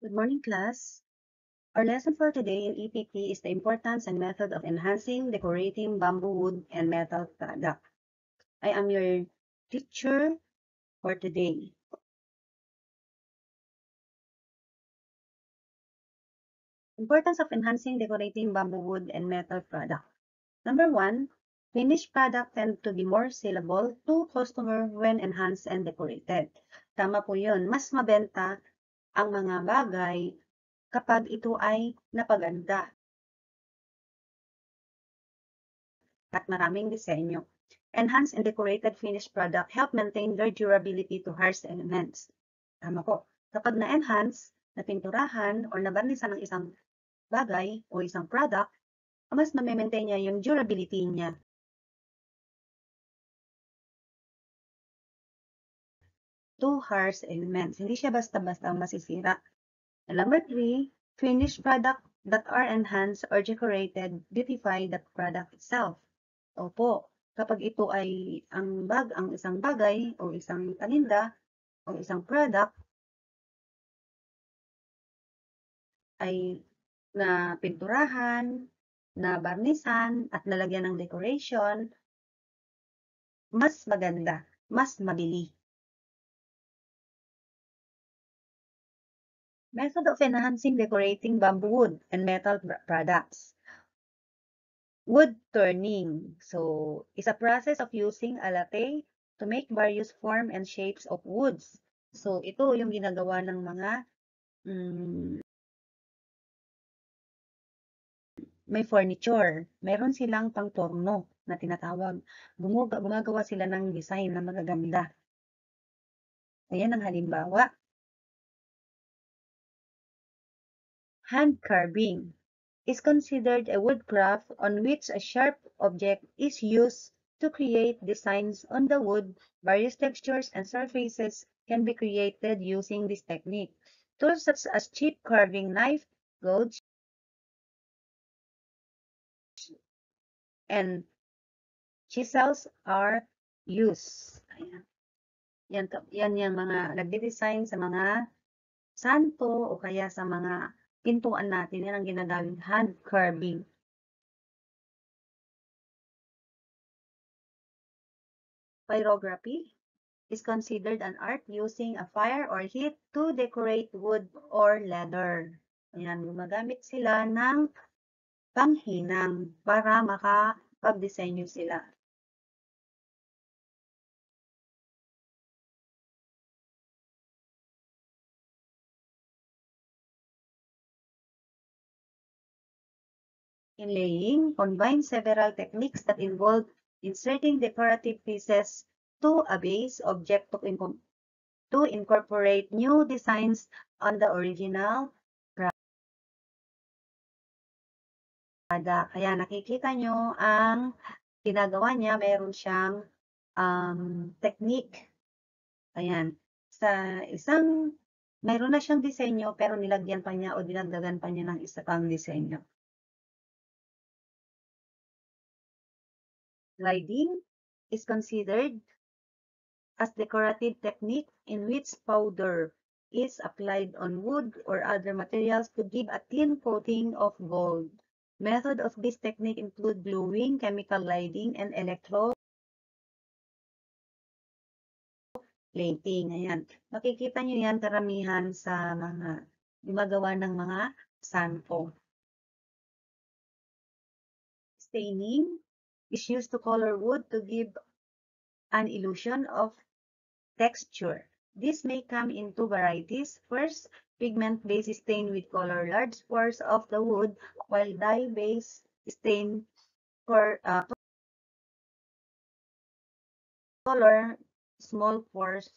Good morning, class. Our lesson for today in EPP is the importance and method of enhancing, decorating bamboo wood and metal product. I am your teacher for today. Importance of enhancing, decorating bamboo wood and metal product. Number one, finished product tend to be more saleable to customer when enhanced and decorated. Tama po yun. Mas mabenta ang mga bagay kapag ito ay napaganda at maraming disenyo. Enhanced and decorated finished product help maintain their durability to harsh elements. Tama po. Kapag na-enhance, napinturahan, or nabarnisan ng isang bagay o isang product, mas na-maintain niya yung durability niya. To harsh elements. Hindi siya basta-basta masisira. Number three, finished product that are enhanced or decorated beautify the product itself. Opo, kapag ito ay ang bag, ang isang bagay o isang paninda o isang product ay na pinturahan, na barnisan at nalagyan ng decoration, mas maganda, mas mabili. Method of enhancing decorating bamboo wood and metal products. Wood turning. So, is a process of using a latte to make various form and shapes of woods. So, ito yung ginagawa ng mga um, may furniture. Meron silang pangtorno na tinatawag. Gumagawa sila ng design na magaganda. Ayan ang halimbawa. Hand carving is considered a woodcraft on which a sharp object is used to create designs on the wood. Various textures and surfaces can be created using this technique. Tools such as chip carving knife, gouge, and chisels are used. Ayan. Yan, yan yung mga nagde-design sa mga santo o kaya sa mga pintuan natin. Yan ang ginagawing hand carving. Pyrography is considered an art using a fire or heat to decorate wood or leather. Ayan, gumagamit sila ng panghinang para makapag-disenyo sila. Inlaying combines several techniques that involve inserting decorative pieces to a base object to, to incorporate new designs on the original product. Kaya nakikita nyo ang ginagawa niya, meron siyang um, technique. Ayan. Sa isang, meron na siyang disenyo pero nilagyan pa niya o dinagdagan pa niya ng isa pang disenyo. Gliding is considered as decorative technique in which powder is applied on wood or other materials to give a thin coating of gold. Method of this technique include gluing, chemical lighting, and electro plating. Ayan. Makikita nyo yan karamihan sa mga gumagawa ng mga sanpo. Staining is used to color wood to give an illusion of texture. This may come in two varieties. First, pigment-based stain with color large pores of the wood, while dye-based stain for uh, color small pores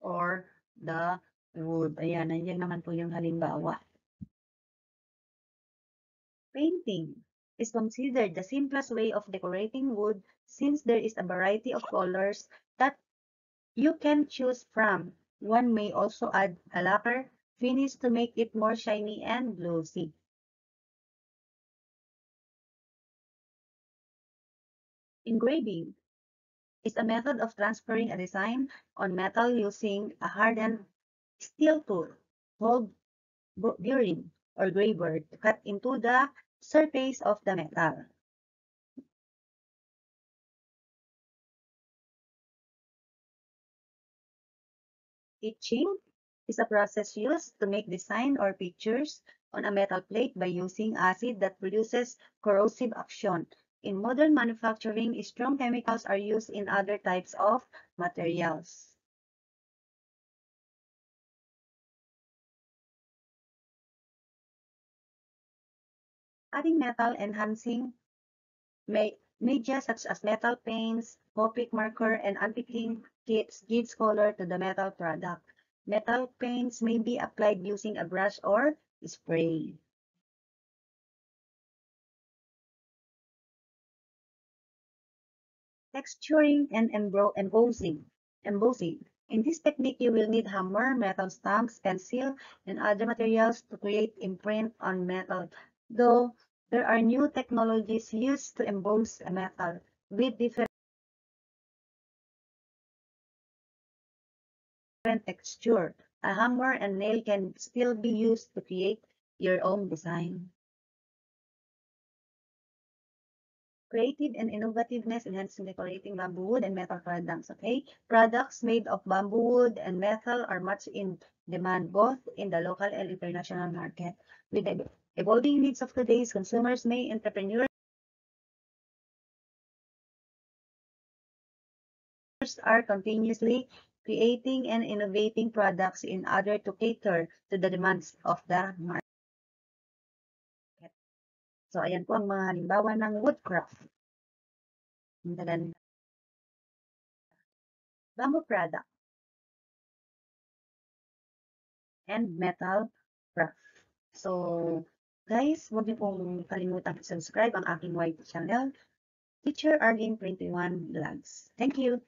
or the wood. Ayan, nandiyan naman po yung halimbawa. Painting is considered the simplest way of decorating wood since there is a variety of colors that you can choose from. One may also add a lacquer finish to make it more shiny and glossy. Engraving is a method of transferring a design on metal using a hardened steel tool called burring or graver to cut into the surface of the metal. Etching is a process used to make design or pictures on a metal plate by using acid that produces corrosive action. In modern manufacturing, strong chemicals are used in other types of materials. Adding metal enhancing media such as metal paints, Copic marker, and anti-cling kits gives color to the metal product. Metal paints may be applied using a brush or spray. Texturing and embossing. embossing. In this technique, you will need hammer, metal stamps, pencil, and other materials to create imprint on metal. Though there are new technologies used to emboss a metal with different texture. A hammer and nail can still be used to create your own design. Creative and innovativeness enhancing decorating bamboo wood and metal products. Okay, products made of bamboo wood and metal are much in demand both in the local and international market. With the evolving needs of today's consumers, may entrepreneurs are continuously creating and innovating products in order to cater to the demands of the market. So, ayan po ang mga halimbawa ng woodcraft. Bamboo product. And metal craft. So, guys, huwag niyo pong kalimutan subscribe ang aking YT channel, Teacher Arlene 21 Vlogs. Thank you!